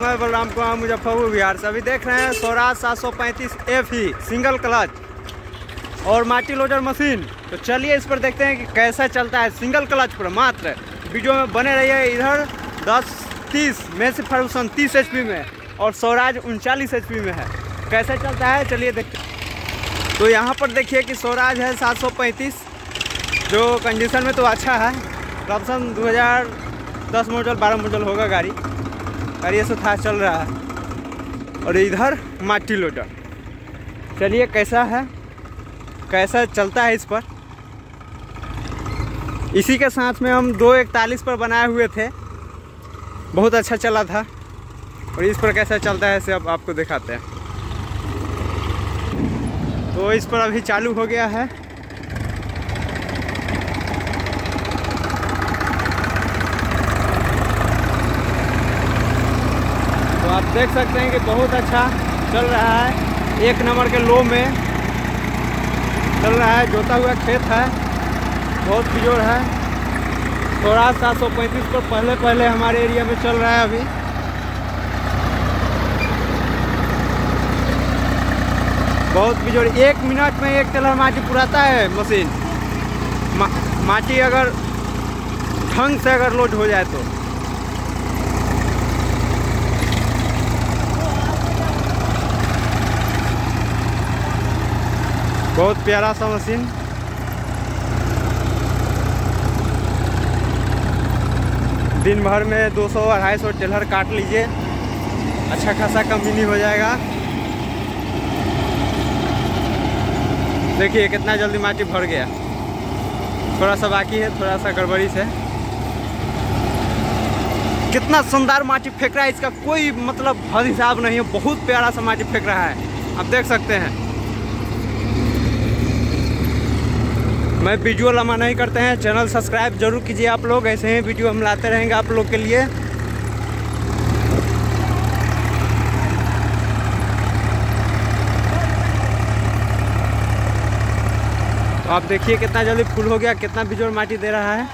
मैं बलराम कुमार मुजफ्फरपुर बिहार से। अभी देख रहे हैं, स्वराज सात सौ पैंतीस एफ़ ही सिंगल क्लच और माटी लोडर मशीन तो चलिए इस पर देखते हैं कि कैसा चलता है सिंगल क्लच पर। मात्र वीडियो में बने रहिए इधर 10 30 में से फर्गूसन तीस एच में और स्वराज उनचालीस एच में है। कैसा चलता है? चलिए देखते तो यहाँ पर देखिए कि स्वराज है 735 जो कंडीशन में तो अच्छा है। रॉप्सन 2010 मॉडल 12 मॉडल होगा गाड़ी। और ये सब था चल रहा है। और इधर माटी लोडर चलिए, कैसा है? कैसा चलता है इस पर? इसी के साथ में हम दो इकतालीस पर बनाए हुए थे। बहुत अच्छा चला था। और इस पर कैसा चलता है, इसे अब आपको दिखाते हैं। तो इस पर अभी चालू हो गया है। देख सकते हैं कि बहुत अच्छा चल रहा है। एक नंबर के लो में चल रहा है जोता हुआ खेत है बहुत बिजोड़ है। थोड़ा सात सौ पैंतीस पर पहले पहले हमारे एरिया में चल रहा है अभी। बहुत बिजोड़ एक मिनट में एक टेलर माटी पुराता है मशीन। मा, माटी अगर ढंग से अगर लोड हो जाए तो। बहुत प्यारा सा मशीन। दिन भर में 200 अढ़ाई सौ टेलर काट लीजिए। अच्छा खासा कमीनी हो जाएगा। देखिए, कितना जल्दी माटी भर गया। थोड़ा सा बाकी है, थोड़ा सा गड़बड़ी से। कितना शानदार माटी फेंक रहा है, इसका कोई मतलब हद हिसाब नहीं है। बहुत प्यारा सा माटी फेंक रहा है। आप देख सकते हैं। मैं वीडियो लमा नहीं करते हैं। चैनल सब्सक्राइब ज़रूर कीजिए आप लोग। ऐसे ही वीडियो हम लाते रहेंगे आप लोग के लिए। तो आप देखिए कितना जल्दी फूल हो गया, कितना बिजोड़ माटी दे रहा है।